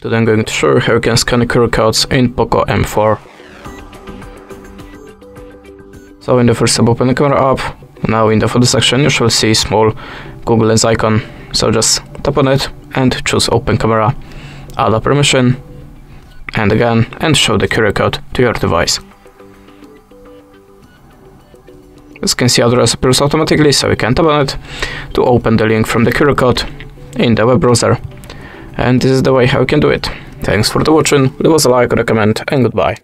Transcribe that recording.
Today I'm going to show you how you can scan QR codes in Poco M4. So in the first step open the camera app, now in the photo section you shall see small Google Lens icon, so just tap on it and choose open camera, allow permission, and again, and show the QR code to your device. As you can see address appears automatically, so you can tap on it to open the link from the QR code in the web browser. And this is the way how you can do it. Thanks for the watching, leave us a like comment and goodbye.